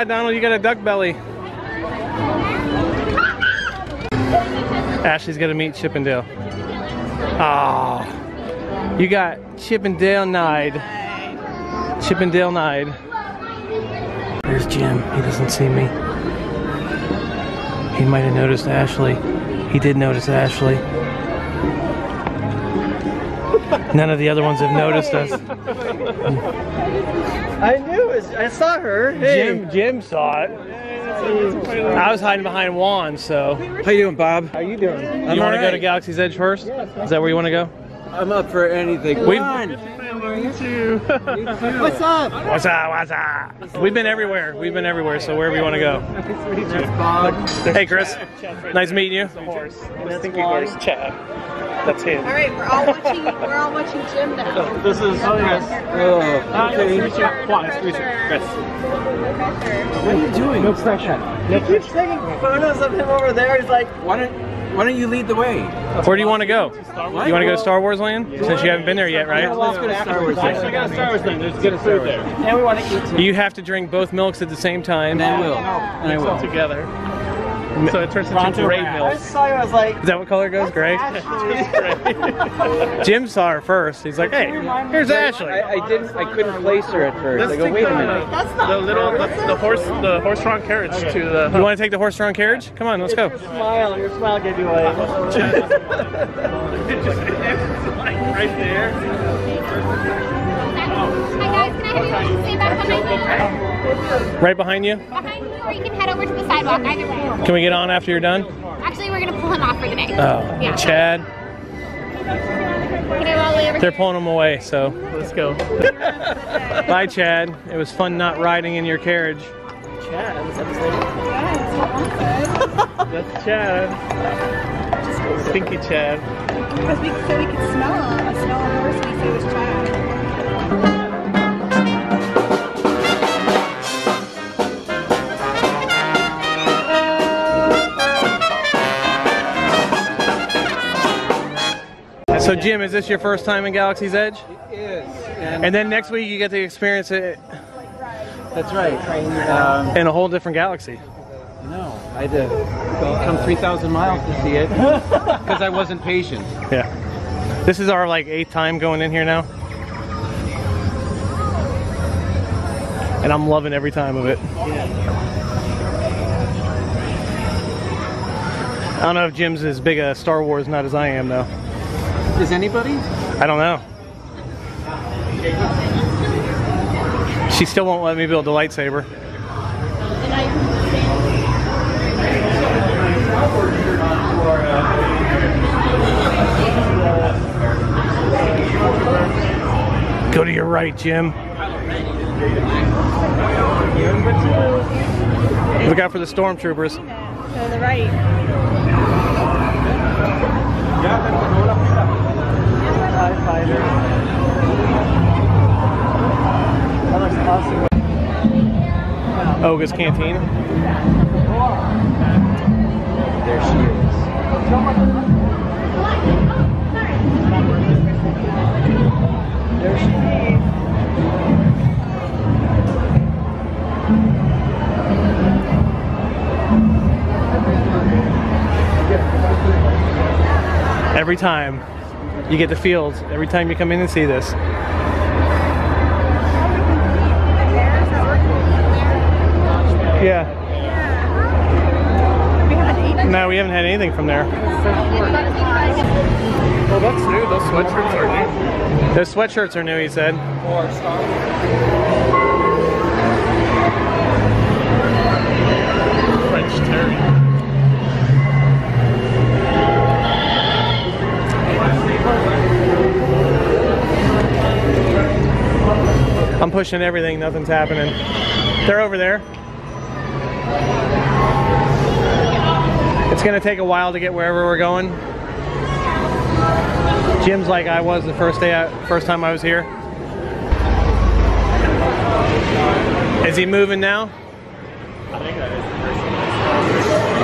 Oh. Oh Donald, you got a duck belly. Ashley's gonna meet Chip 'n' Dale. Ah, you got Chip 'n' Dale Nide. Chip 'n' Dale Nide. There's Jim. He doesn't see me. He might have noticed Ashley. He did notice Ashley. None of the other ones have noticed us. I. I saw her. Hey. Jim, Jim saw it. I was hiding behind Juan, so. How you doing, Bob? How you doing? I'm you want to go to Galaxy's Edge first? Is that where you want to go? I'm up for anything. We've- Juan, What's up? What's up? What's up? We've been everywhere. We've been everywhere. So wherever you want to go. Bob. Hey, Chris. Nice meeting you. Stinky horse. Chad. That's him. All right, we're all watching. We're all watching Jim now. Oh, this is Oh, oh okay. Juan. Nice to meet you. Chris. What are you doing? No pressure. He keeps taking photos of him over there. He's like, why don't, why don't you lead the way? Where do you want to go? You want to go to Star Wars Land? Since you haven't been there yet, right? Let's go to Star Wars. Land. Actually, got Star Wars then. There's good food there. And we want to eat too. You have to drink both milks at the same time. And I will. And I will. Together. So it turns into gray I saw you. I was like, Is that what color it goes? Gray? Jim saw her first. He's like, hey, here's Ashley. I, I didn't. I couldn't place her at first. I go, wait a minute. That's not The little, the, the horse, the horse-drawn carriage to the. You want to take the horse-drawn carriage? Come on, let's go. Smile. Your smile gave you away. right there. Behind? Right behind you. Behind you, or you can head over to the sidewalk, either way. Can we get on after you're done? Actually, we're gonna pull him off for the day. Oh, Yeah. Chad. Can I all the way over They're pulling him away, so. Let's go. Bye, Chad. It was fun not riding in your carriage. Chad. That's Chad. Stinky Chad. because we so we could smell him. I smell a horse. We say it was Chad. So, Jim, is this your first time in Galaxy's Edge? Is. And And then next week you get to experience it that's right. Um, in a whole different galaxy. no, I had to come 3,000 miles to see it because I wasn't patient. Yeah. This is our like eighth time going in here now. And I'm loving every time of it. Yeah. I don't know if Jim's as big a Star Wars nut as I am though. Is anybody? I don't know. She still won't let me build the lightsaber. Go to your right, Jim. Look out for the stormtroopers. To the right. That looks awesome. Oga's Canteen. There she is. There she is. Every time you get the feels, every time you come in and see this. Yeah. We haven't eaten. No, we haven't had anything from there. Well, that's new. Those sweatshirts are new. Those sweatshirts are new, he said. Or Star Wars. French terry. I'm pushing everything, nothing's happening. They're over there. It's gonna take a while to get wherever we're going. Jim's like I was the first day, I, first time I was here. Is he moving now?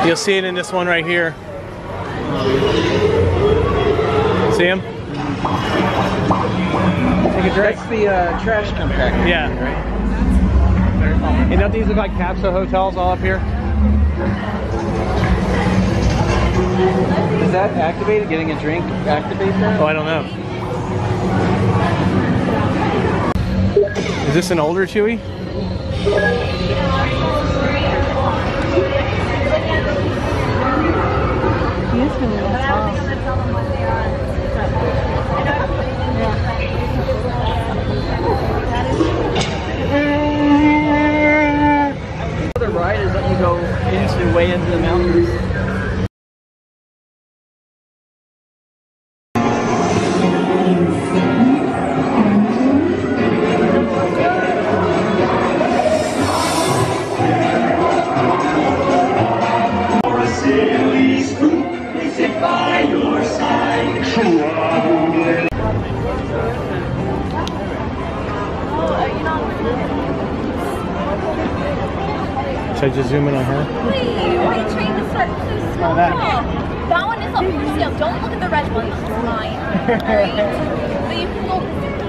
You'll see it in this one right here. See him? Take a drink. That's the uh, trash compactor. Yeah. Right? Don't these look like capsule hotels all up here? Is that activated? Getting a drink activate that? Oh, I don't know. Is this an older Chewy?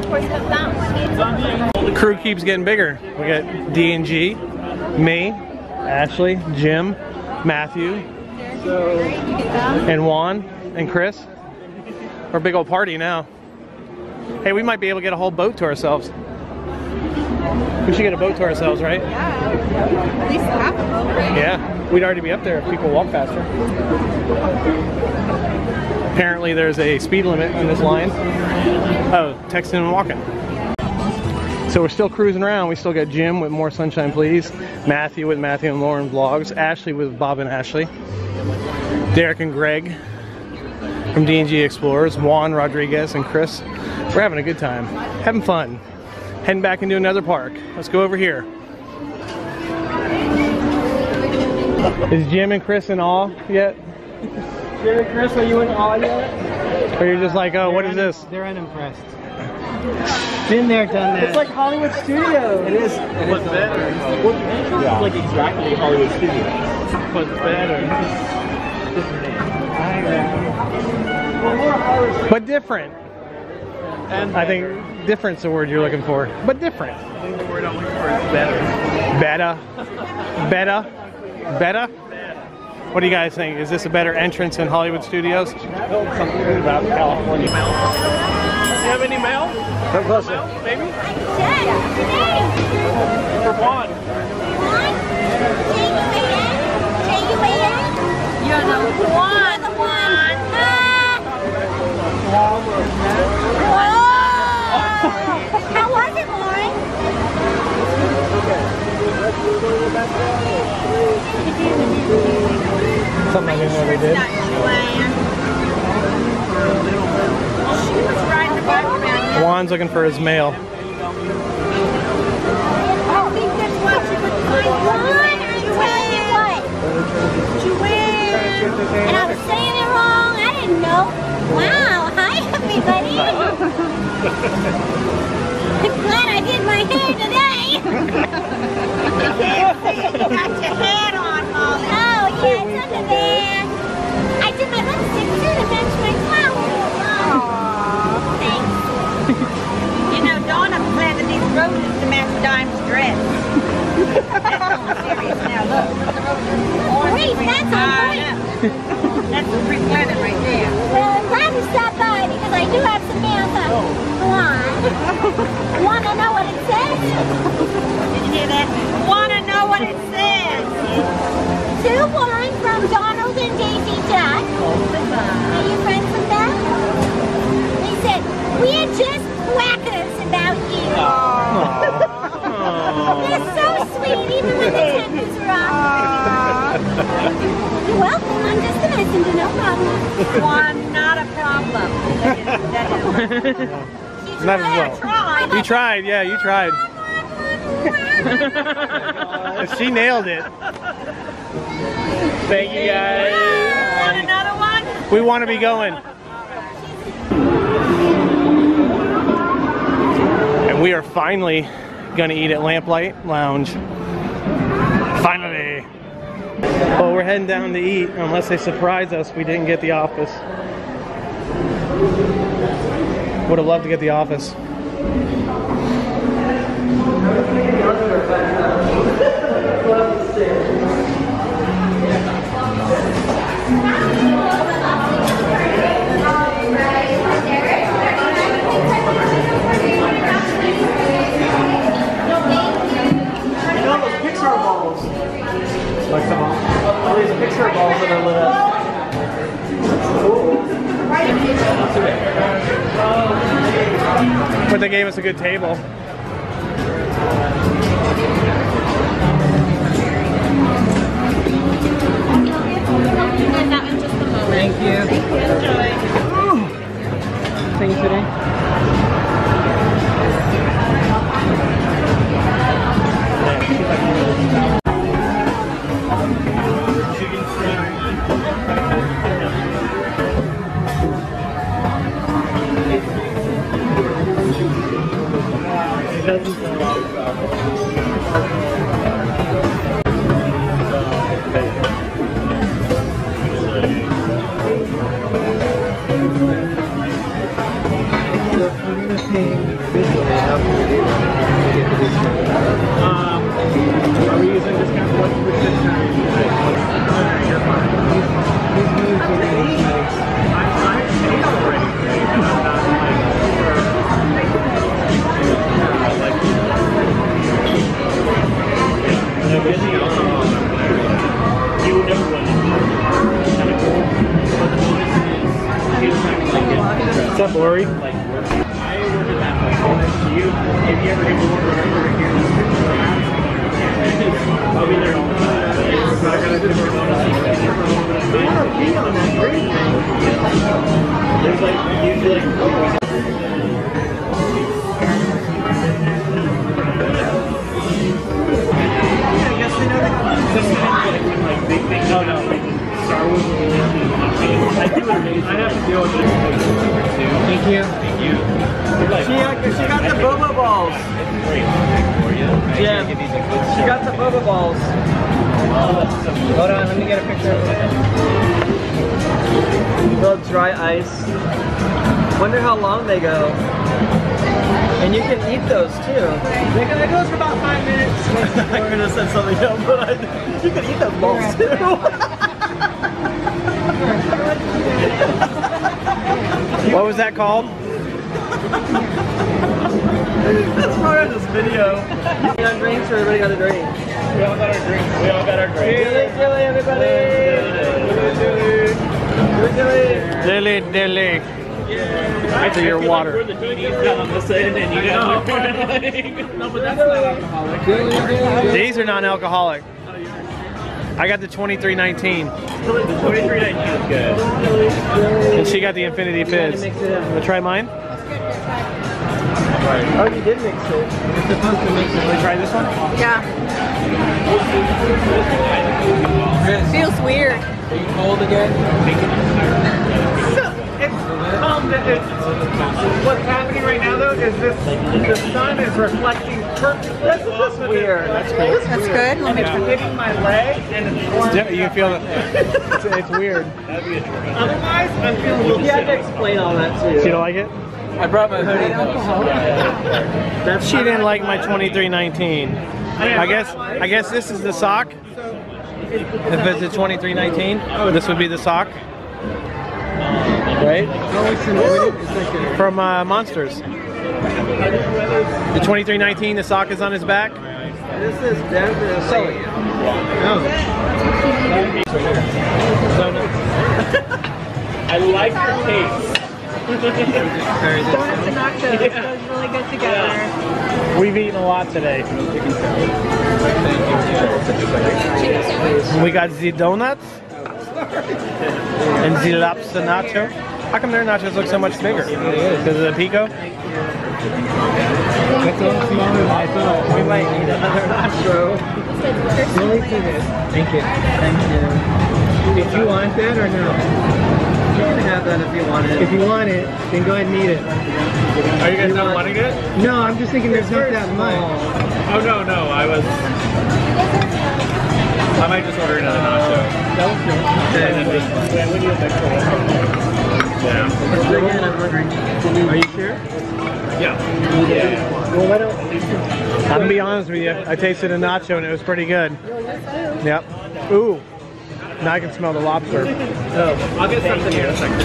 The crew keeps getting bigger. We got D and G, me, Ashley, Jim, Matthew, and Juan and Chris. We're a big old party now. Hey, we might be able to get a whole boat to ourselves. We should get a boat to ourselves, right? Yeah. At least half of them, right? Yeah, we'd already be up there if people walk faster. Apparently, there's a speed limit on this line. Oh, texting and walking. So we're still cruising around. We still got Jim with More Sunshine Please, Matthew with Matthew and Lauren Vlogs, Ashley with Bob and Ashley, Derick and Greg from D&G Explorers, Juan Rodriguez and Chris. We're having a good time, having fun. Heading back into another park. Let's go over here. Is Jim and Chris in awe yet? Jim and Chris, are you in awe yet? Or you're just like, oh, what is this? They're unimpressed. Been there, done that. It's like Hollywood Studios. It is. It What's is better? yeah. like exactly Hollywood Studios. What's better? But different. And I think different's the word you're looking for. But different. I think the word I'm looking for is better. Better. Better. Better. What do you guys think? Is this a better entrance in Hollywood Studios? Something about California. You have any mail? Come closer. Mail, maybe? Jen, Jane. For Juan. One. J-U-A-N. J-U-A-N. You're the one. the one. Ah. Whoa. How was it, Lauren? Something I didn't know they did. Juan's looking for his mail. And I was saying it wrong. I didn't know. Wow. Hi, everybody. I'm glad I did my hair today. I can't see it. You got your hat on. I did my to match my. Aww. Thanks. You know, these roses to dress. Now, look. That's on. That's right glad by because I do have Juan. Want to know what it says? Did you hear that? Wanna know what it says? To from Donald and Daisy Duck. Are you friends with them? They said, we're just quackers about you. They're so sweet, even when the temper's rough. You're welcome. I'm just a messenger, no problem. One, not a problem. That is, that is. Not as well. You tried, yeah, you tried. she nailed it. Thank you guys. Want another one? We want to be going. And we are finally going to eat at Lamplight Lounge. Finally. Well, we're heading down to eat unless they surprise us we didn't get the office. Would have loved to get the office. All these picture balls that are lit up. But they gave us a good table. What's up, Lori? I ordered that like you if you ever get bored I'll be there all Yeah. I guess they know the. Sometimes like when like big big no, no like Star Wars. I'd have to deal with it. Thank you. Thank you. Uh, she got the boba balls. Jim, she got the boba balls. Hold on, let me get a picture of it. Little dry ice. Wonder how long they go. And you can eat those too. They go, it goes for about five minutes. I could have said something else, but I, you can eat those balls too. What was that called? That's part of this video. We got drinks or everybody got a drink? we all got our drinks. We all got our drinks. Dilly dilly everybody! Dilly dilly! Dilly dilly. Actually, your water. We're the Chinese guy on this end, and you know. no, but that's not alcoholic. These are non-alcoholic. I got the 2319, The 2319 is good. and she got the Infinity Fizz. Mix it in. Wanna try mine? Oh, you did mix it. You're supposed to mix it. Wanna try this one? Yeah. It Feels weird. Are you cold again? It's, it's, what's happening right now though is this the sun is reflecting perfectly That's is off just of weird. it. That's That's good. Let And me it's hitting my leg and it's warm. Yeah, you feel it. It's, it's weird. Otherwise, I'm feeling a little You have to explain all that too. So you don't like it? I brought my hoodie. That's She didn't like my 2319. I guess I guess this is the sock. If it's a 2319, this would be the sock. Right? From uh, Monsters. The 2319, the sock is on his back. This is definitely. I like the taste. Donuts and nachos. Goes really good together. We've eaten a lot today. We got the donuts and the lobster nacho. How come their nachos look so much bigger? Because of the pico? That's all smaller than I thought. We might need another nacho. Really. Thank you. Thank you. Did you want that or no? You can have that if you want it. If you want it, then go ahead and eat it. Are you guys not wanting it? No, I'm just thinking there's not that much. Oh no, no, I was. I might just order another nacho. And then just. Yeah, we need a extra one. Yeah. Again, I'm hungry. Are you sure? Yeah. Yeah. Well, why don't I'm gonna be honest with you. I tasted a nacho and it was pretty good. Yep. Ooh. Now I can smell the lobster. Oh, I'll get something here in a second.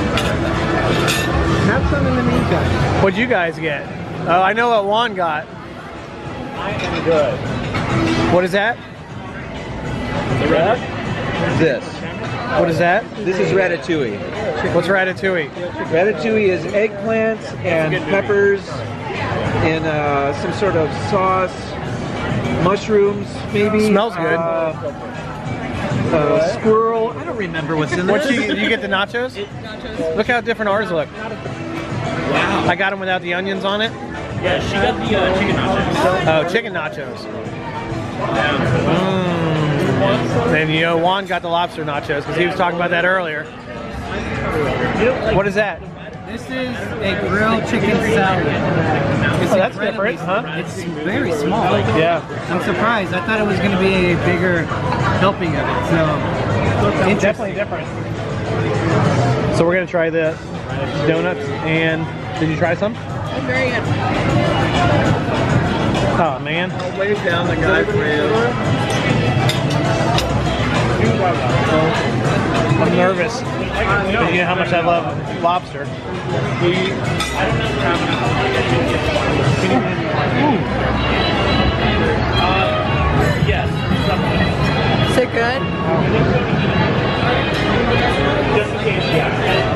have some in the meantime. What'd you guys get? Oh, I know what Juan got. I am good. What is that? The red? This. What is that? This is ratatouille. What's ratatouille? Ratatouille is eggplants and peppers in uh, some sort of sauce, mushrooms maybe. Smells good. Uh, squirrel. I don't remember what's in there. What you, you get the nachos? Look how different ours look. Wow. I got them without the onions on it. Yeah, she got the uh, chicken nachos. Oh, chicken nachos. Mm. And you know, Juan got the lobster nachos because he was talking about that earlier. What is that? This is a grilled chicken salad. It's Oh, that's different, huh? It's very small. Yeah. I'm surprised. I thought it was going to be a bigger helping of it. So, interesting. Definitely different. So we're gonna try the donuts and did you try some? Very good. Oh man. Lay down the guy for oh. you. I'm nervous. But you know how much I love lobster. Yes. Is it good? Just in case, yeah. Just in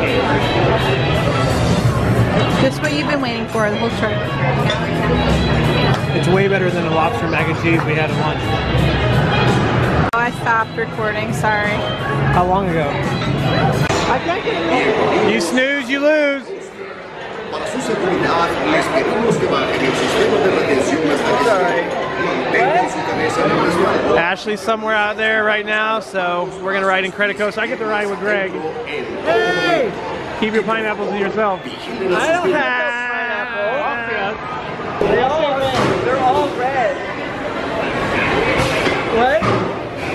case. Just what you've been waiting for the whole trip. It's way better than the lobster mac and cheese we had at lunch. I stopped recording. Sorry. How long ago? You snooze, you lose. Para su seguridad, les pedimos que bajen el sistema de retención hasta que se Tengan su cabeza en el respaldo. Ashley's somewhere out there right now, so we're gonna ride in Credit So I get to ride with Greg. Hey! Keep your pineapples to yourself. I don't have pineapple. They all, ah! they're all red. What?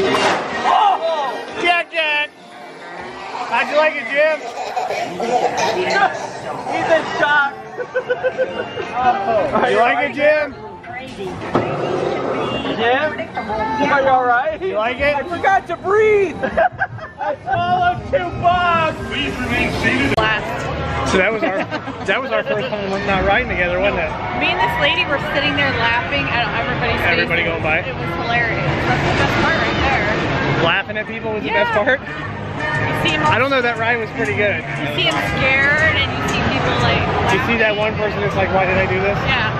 Crazy. Jack Jack! How'd you like it, Jim? He's in shock. Oh. You like it, Jim? Jim? Are you alright? You like it? I forgot to breathe. I swallowed two bugs. Please remain seated. So that was our that was our first time not riding together, wasn't it? Me and this lady were sitting there laughing at everybody's Everybody faces. going by. It was hilarious. That's the best part right there. Laughing at people was the best part. You see him, I don't know, that ride was pretty good. you see him scared and you see people like You see that one person that's like, why did I do this? Yeah.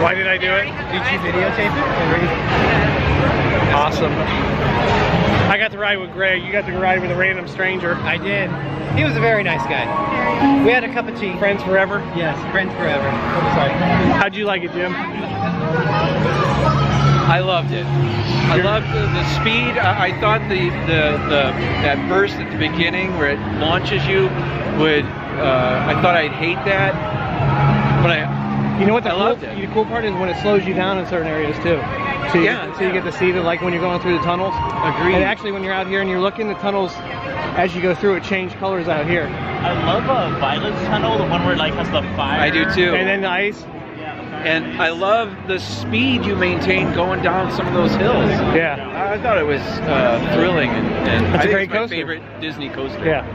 Why did I do it? Did you videotape it? Awesome. I got to ride with Greg. You got to ride with a random stranger. I did. He was a very nice guy. We had a cup of tea. Friends forever. Yes, friends forever. Sorry. How'd you like it, Jim? I loved it. I loved the, the speed. I, I thought the, the the that burst at the beginning where it launches you would. Uh, I thought I'd hate that, but I You know what the I cool, loved it. the cool part is when it slows you down in certain areas too. So you, Yeah, so you get to see the like when you're going through the tunnels. Agreed. And actually, when you're out here and you're looking, the tunnels, as you go through, it change colors out here. I love uh, Violet's tunnel, the one where it like has the fire. I do too. And then the ice. Yeah. And I love the speed you maintain going down some of those hills. Yeah. I thought it was uh, thrilling, and, and It's a I think great it's my coaster. favorite Disney coaster. Yeah.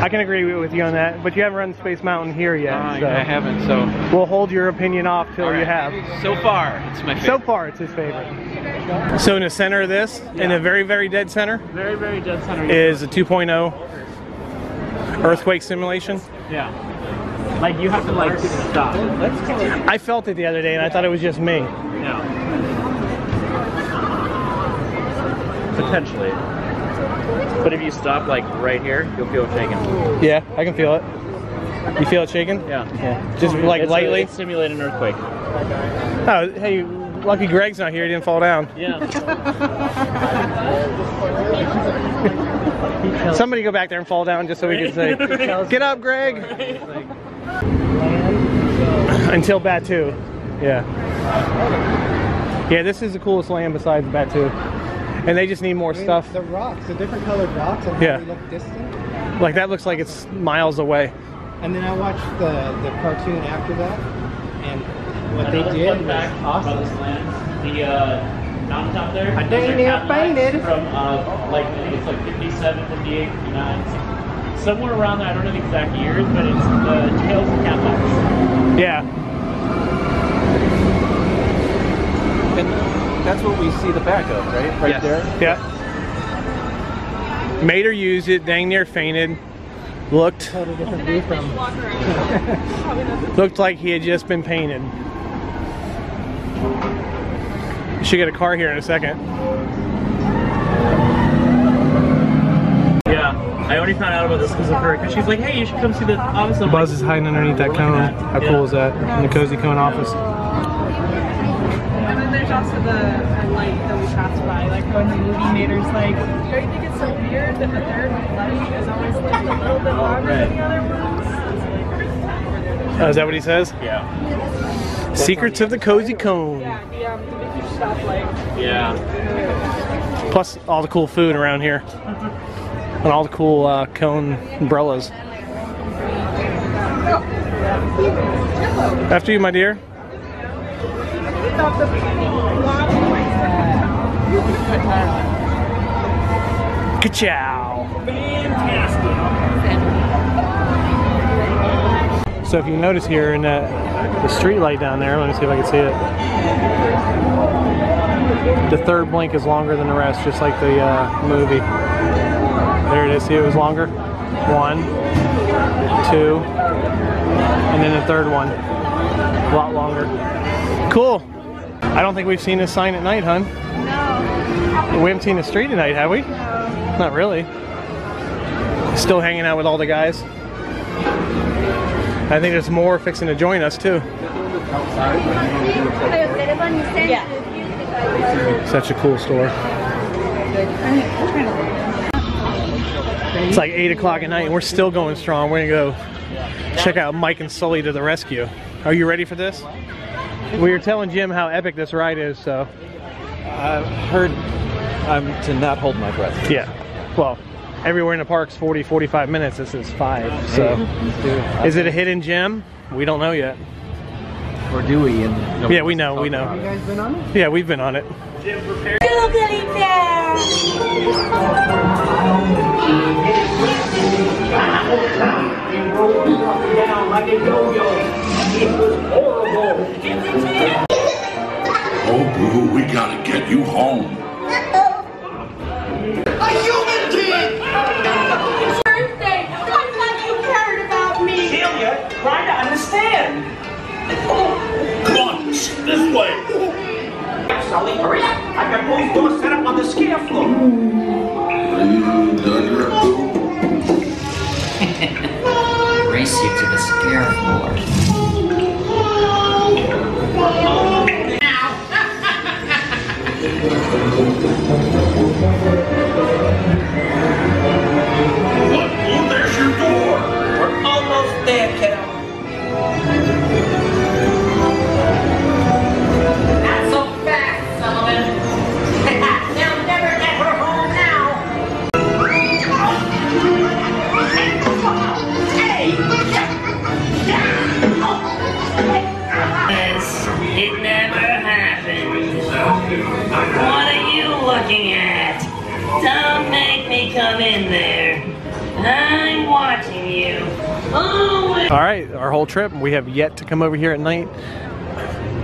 I can agree with you on that, but you haven't run Space Mountain here yet. Uh, so I haven't, so We'll hold your opinion off till All you have. so far it's my So far, it's his favorite. So in the center of this, in the very, very dead center, Very, very dead center. is a 2.0 earthquake simulation. Yeah. Like you have to like stop. I felt it the other day, and I thought it was just me. Yeah. Potentially. But if you stop like right here, you'll feel it shaking. Yeah, I can feel it. You feel it shaking? Yeah. Just like It's a- lightly. it's simulating an earthquake. Oh, hey, lucky Greg's not here. He didn't fall down. Yeah. Somebody go back there and fall down just so we can say, "Get up, Greg." Until Batuu. Yeah. Yeah, this is the coolest land besides Batuu. And they just need more stuff. The rocks, the different colored rocks, and Yeah. how they look distant. Like that looks like it's miles away. And then I watched the the cartoon after that, and what they did was awesome. The uh, mountains out there. I dang near fainted. From uh, like it's like 57, 58, 59. Somewhere around there. I don't know the exact years, but it's the Tales of Cadillacs. Yeah. That's what we see the back of, right? Right Yes. there. Yeah. Made her use it, dang near fainted. Looked Totally different view from. looked like he had just been painted. Should get a car here in a second. Yeah. I only found out about this because of her. Because she's like, hey, you should come see the office. I'm Buzz like, is hiding underneath that cone. How cool is that? In the cozy cone office. And then there's also the, the light that we passed by, like when the movie mater's like, don't you think it's so weird that the third light is always like a little bit longer than the other ones? Oh, is that what he says? Yeah. Secrets of the cozy cone. Yeah, the, um, the Mickey stoplight. Yeah. Plus all the cool food around here. And all the cool uh, cone umbrellas. After you, my dear. Ka-chow. So if you notice here in that the street light down there, let me see if I can see it. The third blink is longer than the rest, just like the uh, movie. There it is. See, it was longer. One, two, and then the third one, a lot longer. Cool. I don't think we've seen this sign at night, hun. No. We haven't seen the street at night, have we? No. Not really. Still hanging out with all the guys. I think there's more fixing to join us too. Such a cool store. It's like 8 o'clock at night and we're still going strong. We're gonna go check out Mike and Sully to the rescue. Are you ready for this? We were telling Jim how epic this ride is, so. I've heard I'm to not hold my breath. Yeah. Well, everywhere in the park's 40, 45 minutes. This is five. So, is it a hidden gem? We don't know yet. Or do we? And Yeah, we know. We know. Have You guys been on it? Yeah, we've been on it. Googly bear. Oh, boo, we gotta get you home. A human being! Birthday! I thought you cared about me! Celia, try to understand. Come on, this way. Sully, hurry up. I got both doors set up on the scare floor. Are you done your poop? Race you to the scare floor. Look, have yet to come over here at night,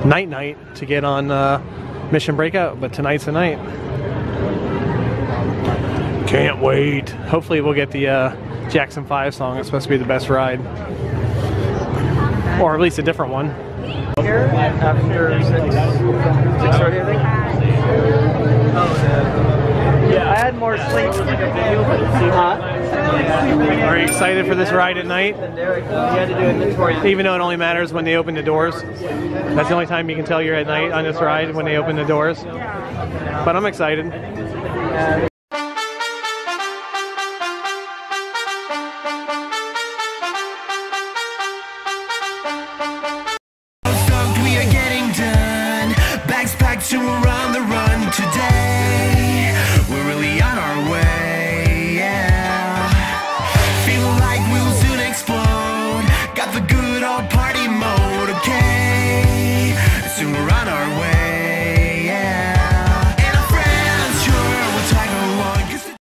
night night, to get on uh, Mission Breakout, but tonight's the night. Can't wait. Hopefully, we'll get the uh, Jackson 5 song. It's supposed to be the best ride. Or at least a different one. Here after six, six thirty, I think. Oh, yeah. More sleep. Huh? Are you excited for this ride at night? Even though it only matters when they open the doors. That's the only time you can tell you're at night on this ride when they open the doors. But I'm excited.